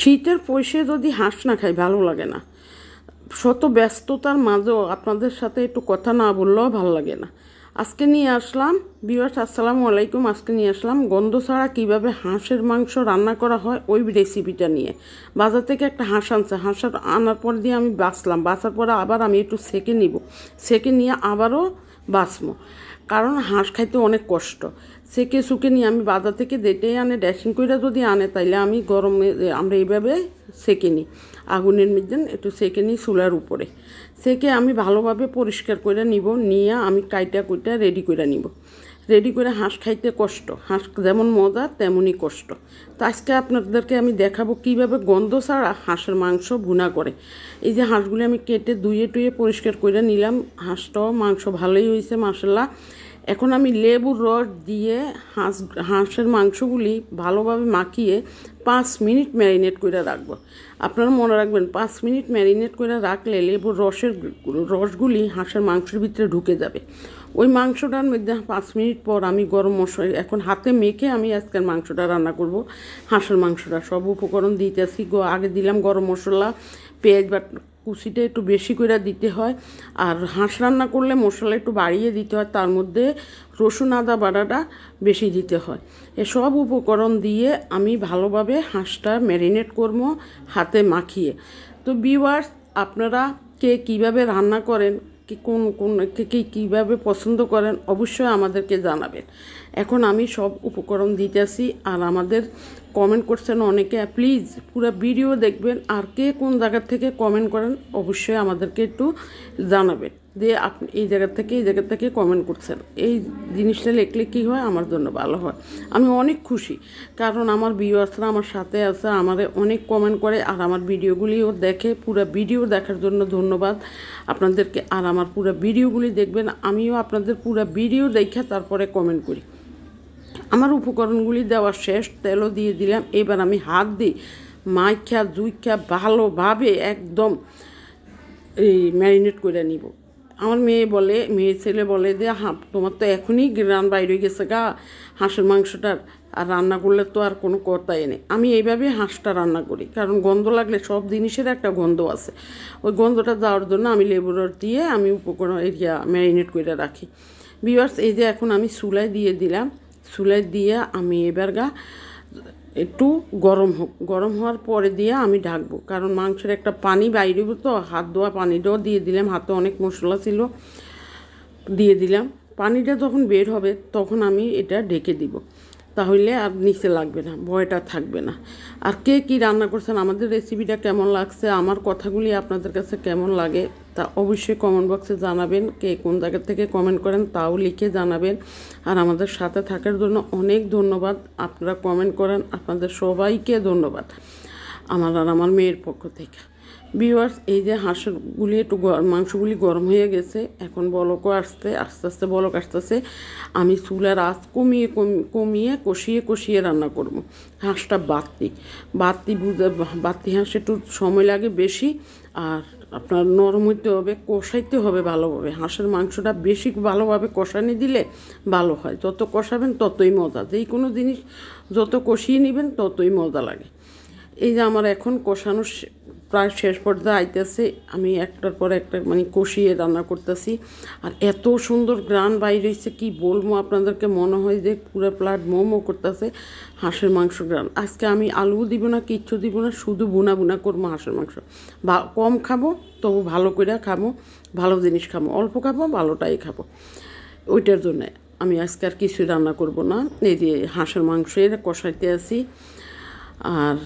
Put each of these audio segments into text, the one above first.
শীতের পয়সে যদি হাঁস না খাই ভালো লাগে না। শত ব্যস্ততার মাঝেও আপনাদের সাথে একটু কথা না বললেও ভালো লাগে না। আজকে নিয়ে আসলাম বিয়ার্স আসসালামু আলাইকুম। আজকে নিয়ে আসলাম গন্ধ ছাড়া কীভাবে হাঁসের মাংস রান্না করা হয় ওই রেসিপিটা নিয়ে। বাজার থেকে একটা হাঁস আনছে হাঁসের আনার পর দিয়ে আমি বাঁচলাম। বাঁচার পরে আবার আমি একটু সেকে নিব। সেকে নিয়ে আবারও বাছবো কারণ হাঁস খাইতে অনেক কষ্ট। সেকে শুকে নিয়ে আমি বাজার থেকে দেটে আনে, ড্যাশিং কইরা যদি আনে, তাইলে আমি গরমে আমরা এইভাবে সেকে নিই। আগুনের মিজন একটু সেকে নিই চুলার উপরে। সেকে আমি ভালোভাবে পরিষ্কার করে নিব, নিয়ে আমি কাইটা কুইটা রেডি করে নিব। রেডি করে হাঁস খাইতে কষ্ট। হাঁস যেমন মজা, তেমনই কষ্ট। তো আজকে আপনাদেরকে আমি দেখাবো কীভাবে গন্ধ ছাড়া হাঁসের মাংস ভুনা করে। এই যে হাঁসগুলি আমি কেটে ধুয়ে টুয়ে পরিষ্কার করে নিলাম। হাঁসটাও মাংস ভালোই হয়েছে মাসাল্লাহ এখন আমি লেবুর রস দিয়ে হাঁস, হাঁসের মাংসগুলি ভালোভাবে মাখিয়ে পাঁচ মিনিট ম্যারিনেট করে রাখব। আপনারা মনে রাখবেন, পাঁচ মিনিট ম্যারিনেট করে রাখলে লেবুর রসের রসগুলি হাঁসের মাংসের ভিতরে ঢুকে যাবে। ওই মাংসটার মধ্যে পাঁচ মিনিট পর আমি গরম মশলা, এখন হাতে মেখে আমি আজকের মাংসটা রান্না করব। হাঁসের মাংসটা সব উপকরণ দিতেছি। আগে দিলাম গরম মশলা, পেঁয়াজ বা কুচিটা একটু বেশি করে দিতে হয়। আর হাঁস রান্না করলে মশলা একটু বাড়িয়ে দিতে হয়, তার মধ্যে রসুন, আদা বাটাটা বেশি দিতে হয়। এসব উপকরণ দিয়ে আমি ভালোভাবে হাঁসটা ম্যারিনেট করব হাতে মাখিয়ে। তো বিওয়ার্স আপনারা কে কীভাবে রান্না করেন কি কোন কোন, কে কীভাবে পছন্দ করেন অবশ্যই আমাদেরকে জানাবেন। এখন আমি সব উপকরণ দিতেছি আর আমাদের কমেন্ট করছেন অনেকে প্লিজ পুরো ভিডিও দেখবেন, আর কে কোন জায়গার থেকে কমেন্ট করেন অবশ্যই আমাদেরকে একটু জানাবেন। যে আপনি এই জায়গা থেকে এই জায়গা থেকে কমেন্ট করছেন। এই জিনিসটা লিখলে কী হয়? আমার জন্য ভালো হয়। আমি অনেক খুশি। কারণ আমার ভিউয়ার্সরা আমার সাথে আছে, আমার অনেক কমেন্ট করে, আর আমার ভিডিওগুলিও দেখে। পুরো ভিডিও দেখার জন্য ধন্যবাদ আপনাদেরকে। আর আমার পুরো ভিডিওগুলি দেখবেন, আমিও আপনাদের পুরো ভিডিও দেখে তারপরে কমেন্ট করি। আমার উপকরণগুলি দেওয়া শেষ তেলও দিয়ে দিলাম। এবার আমি হাত দিই। মাইখা, জুইখা ভালোভাবে একদম এই ম্যারিনেট করে নিব। আমার মেয়ে বলে মেয়ে ছেলে বলে যে, হা, তোমার তো এখনই গ্রান বাইরে গেছে গা, হাঁসের মাংসটার। আর রান্না করলে তো আর কোনো কথাই নেই। আমি এইভাবে হাঁসটা রান্না করি, কারণ গন্ধ লাগলে সব জিনিসের একটা গন্ধ আছে। ওই গন্ধটা যাওয়ার জন্য আমি লেবুর দিয়ে আমি উপকরণ এরিয়া ম্যারিনেট করে রাখি। বিভার্স এই যে, এখন আমি চুলায় দিয়ে দিলাম। চুলায় দিয়ে আমি এবার গা একটু গরম হোক। গরম হওয়ার পরে দিয়ে আমি ঢাকবো। কারণ মাংসের একটা পানি বাইরে তো, হাত ধোয়া পানিটাও দিয়ে দিলাম। হাতে অনেক মশলা ছিল, দিয়ে দিলাম। পানিটা যখন বের হবে, তখন আমি এটা ঢেকে দিব। তাহলে আর নিচে লাগবে না, ভয়টা থাকবে না। আর কে কী রান্না করছেন, আমাদের রেসিপিটা কেমন লাগছে, আমার কথাগুলি আপনাদের কাছে কেমন লাগে তা অবশ্যই কমেন্ট বক্সে জানাবেন, কে কোন জায়গা থেকে কমেন্ট করেন তাও লিখে জানাবেন। আর আমাদের সাথে থাকার জন্য অনেক ধন্যবাদ, আপনারা কমেন্ট করেন, আপনাদের সবাইকে ধন্যবাদ, আমার আর আমার মেয়ের পক্ষ থেকে। ভিউয়ার্স এই যে হাঁসগুলি একটু মাংসগুলি গরম হয়ে গেছে, এখন বলকও আসতে আস্তে আস্তে বলক আসতেছে। আমি চুলার আঁচ কমিয়ে কমিয়ে কষিয়ে কষিয়ে রান্না করব। হাঁসটা বাতি বাতি বুঝে, বাতি হাঁস একটু সময় লাগে বেশি, আর আপনার নরম হইতে হবে, কষাইতে হবে ভালোভাবে। হাঁসের মাংসটা বেশি ভালোভাবে কষানি দিলে ভালো হয়। যত কষাবেন ততই মজা। যেই কোনো জিনিস যত কষিয়ে নেবেন ততই মজা লাগে। এই যে আমার এখন কষানো প্রায় শেষ পর্যায়ে আইতেছে, আমি একটার পর একটা মানে কষিয়ে রান্না করতেছি। আর এত সুন্দর গ্রান বাইরে হয়েছে কি বলব আপনাদেরকে, মনে হয় যে পুরো প্লাট মোমো করতেছে হাঁসের মাংস গ্রান আজকে আমি আলু দিব না, কিচ্ছু দিব না, শুধু বুনা বুনা করব হাঁসের মাংস। বা কম খাব, তবু ভালো করে খাব, ভালো জিনিস খাব, অল্প খাব, ভালোটাই খাব। ওইটার জন্যে আমি আজকে আর কিছুই রান্না করব না। এই যে হাঁসের মাংসের কষাইতে আছি। আর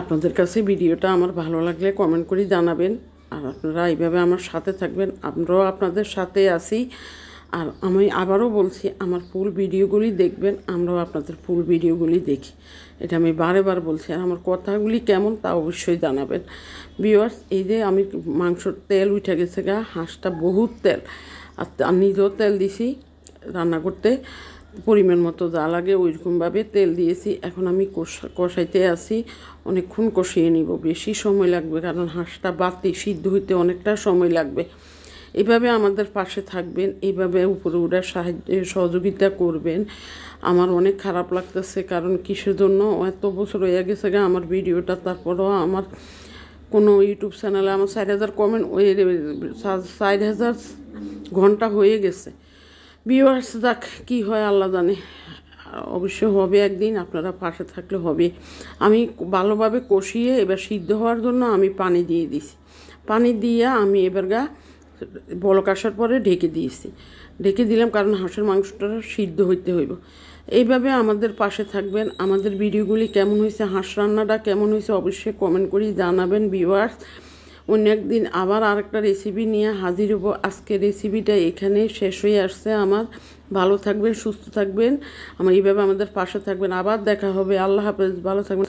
আপনাদের কাছে ভিডিওটা আমার ভালো লাগলে কমেন্ট করে জানাবেন। আর আপনারা এইভাবে আমার সাথে থাকবেন, আমরাও আপনাদের সাথে আছি। আর আমি আবারও বলছি, আমার ফুল ভিডিওগুলি দেখবেন, আমরাও আপনাদের ফুল ভিডিওগুলি দেখি। এটা আমি বারে বার বলছি, আর আমার কথাগুলি কেমন তা অবশ্যই জানাবেন। বিওয়ার্স এই যে আমি মাংসর তেল উঠে গেছে গা, হাঁসটা বহুত তেল। আর নিজেও তেল দিছি রান্না করতে। পরিমাণ মতো যা লাগে ওইরকমভাবে তেল দিয়েছি। এখন আমি কষা, কষাইতে আসি অনেকক্ষণ কষিয়ে নিব। বেশি সময় লাগবে, কারণ হাঁসটা বাতি সিদ্ধ হইতে অনেকটা সময় লাগবে। এভাবে আমাদের পাশে থাকবেন এইভাবে উপরে উঠার সাহায্য সহযোগিতা করবেন। আমার অনেক খারাপ লাগতেছে, কারণ কিসের জন্য? এত বছর হয়ে গেছে গা, আমার ভিডিওটা, তারপরও আমার কোনো ইউটিউব চ্যানেলে আমার চার হাজার কমেন্ট চার হাজার ঘণ্টা হয়ে গেছে। ভিউয়ার্স দেখ, কী হয়, আল্লাহ জানে। অবশ্য হবে একদিন, আপনারা পাশে থাকলে হবে। আমি ভালোভাবে কষিয়ে এবার সিদ্ধ হওয়ার জন্য আমি পানি দিয়ে দিছি। পানি দিয়ে আমি এবার গা বলক আসার পরে ঢেকে দিয়েছি। ঢেকে দিলাম কারণ হাঁসের মাংসটা সিদ্ধ হইতে হইব। এইভাবে আমাদের পাশে থাকবেন। আমাদের ভিডিওগুলি কেমন হয়েছে, হাঁস রান্নাটা কেমন হয়েছে অবশ্যই কমেন্ট করি জানাবেন ভিউয়ার্স অন্য একদিন আবার আরেকটা রেসিপি নিয়ে হাজির হব। আজকে রেসিপিটা এখানে শেষ হয়ে আসছে আমার। ভালো থাকবেন, সুস্থ থাকবেন। আমার এইভাবে আমাদের পাশে থাকবেন। আবার দেখা হবে। আল্লাহ হাফেজ। ভালো থাকবেন।